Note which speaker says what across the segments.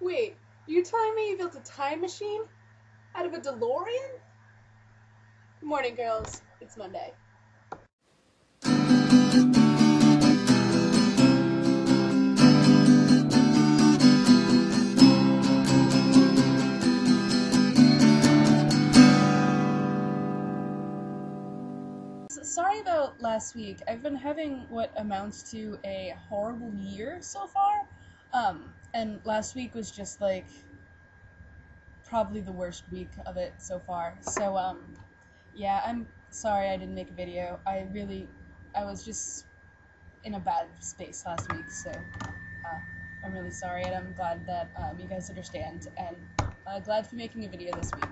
Speaker 1: Wait, you telling me you built a time machine out of a DeLorean? Good morning, girls. It's Monday. Sorry about last week. I've been having what amounts to a horrible year so far. Um, and last week was just like probably the worst week of it so far. So um, yeah, I'm sorry I didn't make a video. I really, I was just in a bad space last week. So uh, I'm really sorry, and I'm glad that um, you guys understand, and uh, glad be making a video this week.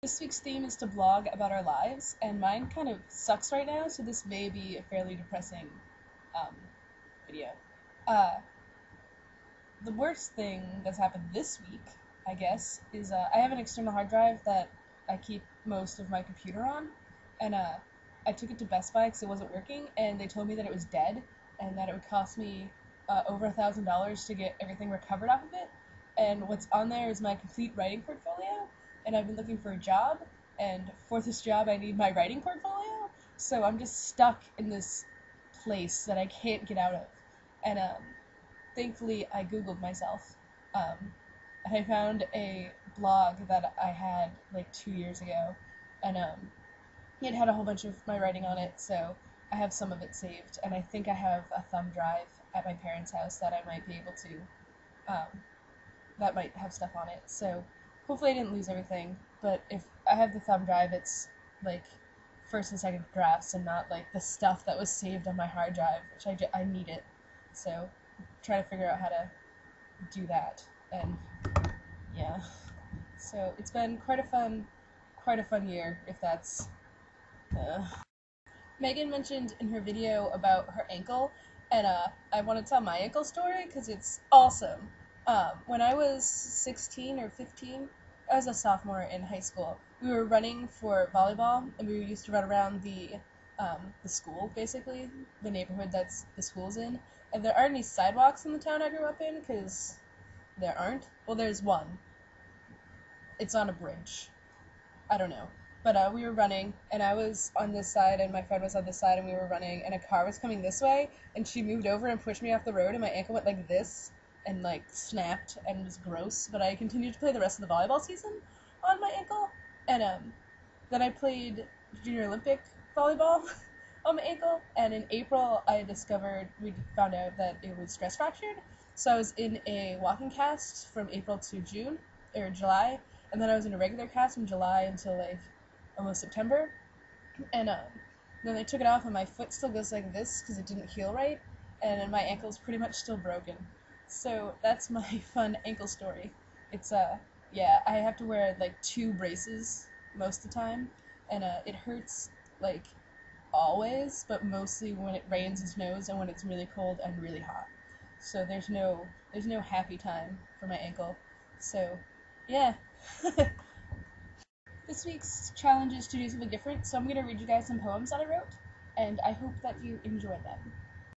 Speaker 1: This week's theme is to blog about our lives, and mine kind of sucks right now, so this may be a fairly depressing um, video. Uh, the worst thing that's happened this week, I guess, is uh, I have an external hard drive that I keep most of my computer on, and uh, I took it to Best Buy because it wasn't working, and they told me that it was dead, and that it would cost me uh, over a thousand dollars to get everything recovered off of it. And what's on there is my complete writing portfolio, and I've been looking for a job, and for this job I need my writing portfolio, so I'm just stuck in this place that I can't get out of. And um, thankfully I googled myself, um, I found a blog that I had like two years ago, and um, it had a whole bunch of my writing on it, so I have some of it saved, and I think I have a thumb drive at my parents' house that I might be able to, um, that might have stuff on it. So hopefully I didn't lose everything, but if I have the thumb drive, it's like first and second drafts and not like the stuff that was saved on my hard drive, which I, I need it. So try to figure out how to do that, and yeah. So it's been quite a fun, quite a fun year, if that's. Uh. Megan mentioned in her video about her ankle, and uh, I want to tell my ankle story because it's awesome. Um, when I was 16 or 15, I was a sophomore in high school. We were running for volleyball, and we used to run around the um, the school, basically, the neighborhood that's the school's in. And there aren't any sidewalks in the town I grew up in, because there aren't. Well, there's one. It's on a bridge. I don't know. But uh, we were running, and I was on this side, and my friend was on this side, and we were running, and a car was coming this way, and she moved over and pushed me off the road, and my ankle went like this, and like snapped and was gross. But I continued to play the rest of the volleyball season on my ankle, and um, then I played junior Olympic volleyball on my ankle. And in April, I discovered we found out that it was stress fractured. So I was in a walking cast from April to June or July, and then I was in a regular cast from July until like almost September. And um, then they took it off, and my foot still goes like this because it didn't heal right, and my ankle is pretty much still broken. So that's my fun ankle story. It's uh yeah, I have to wear like two braces most of the time, and uh, it hurts like always, but mostly when it rains and snows and when it's really cold and really hot. So there's no there's no happy time for my ankle. So yeah. this week's challenge is to do something different, so I'm gonna read you guys some poems that I wrote, and I hope that you enjoy them.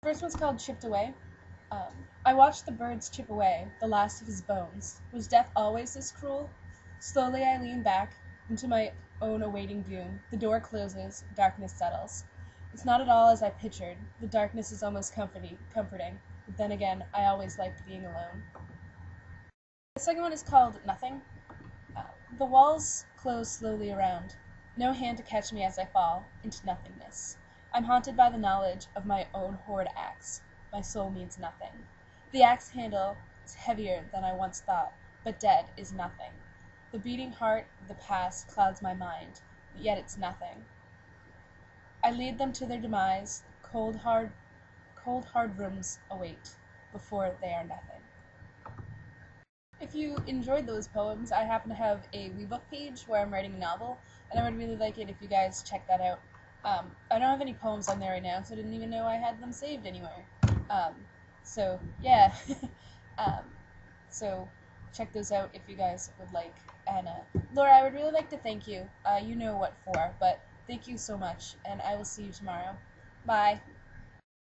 Speaker 1: The first one's called Chipped Away. Um, I watched the birds chip away the last of his bones. Was death always this cruel? Slowly I lean back into my own awaiting doom. The door closes, darkness settles. It's not at all as I pictured. The darkness is almost comforting, comforting. But then again, I always liked being alone. The second one is called Nothing. Uh, the walls close slowly around. No hand to catch me as I fall into nothingness. I'm haunted by the knowledge of my own horrid acts. My soul means nothing. The axe handle is heavier than I once thought, but dead is nothing. The beating heart of the past clouds my mind, But yet it's nothing. I lead them to their demise, cold hard, cold hard rooms await, before they are nothing. If you enjoyed those poems, I happen to have a Webook page where I'm writing a novel, and I would really like it if you guys check that out. Um, I don't have any poems on there right now, so I didn't even know I had them saved anywhere. Um, so yeah, um, so check those out if you guys would like. And uh, Laura, I would really like to thank you. Uh, you know what for, but thank you so much, and I will see you tomorrow. Bye.